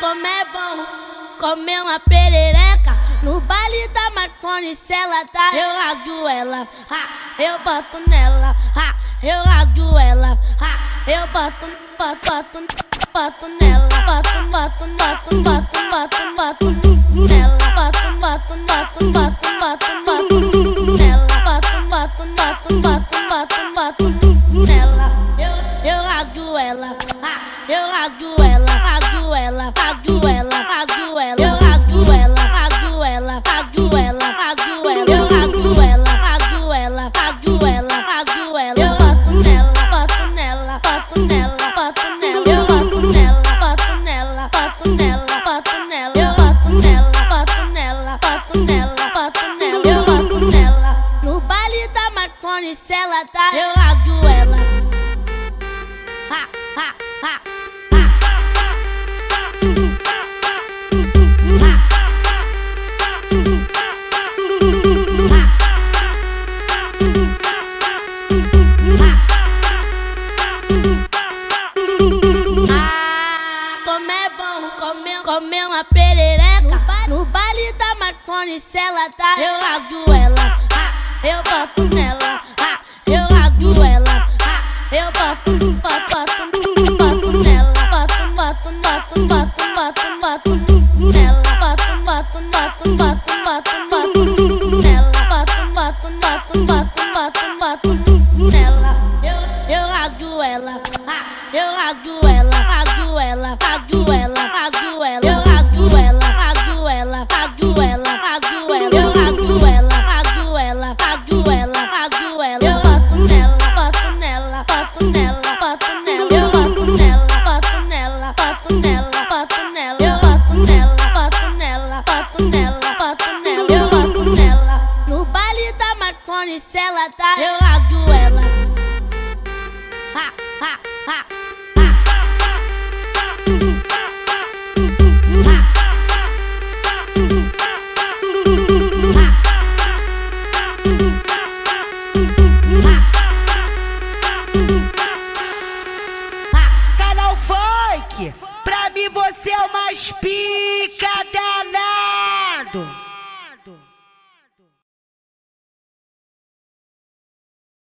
como é bom comer uma perereca no baile da Marconi. Se ela tá, eu rasgo ela, ha, eu boto nela, ha, eu rasgo ela, ha, eu boto, boto, boto, boto nela, boto, boto, boto, boto, boto, boto nela, boto, boto, boto, boto, boto, boto nela, boto, boto, boto, boto, boto, boto nela, eu, eu rasgo ela, ha, eu rasgo ela, se ela tá, eu rasgo ela. Ha, ha, ha, como é bom comer, comer uma perereca no baile da Marconi, se ela tá, eu rasgo ela, eu boto nela. bato nela, bato, bato, bato, bato, bato, bato nela, bato, bato, bato, bato, bato, bato nela. Eu, eu rasgo ela, eu rasgo ela, rasgo ela, rasgo ela, nela, bato nela. Marconi, se ela tá, eu rasgo ela. Ha, ha, ha. Canal Funk, e você é o mais pica danado.